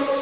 you.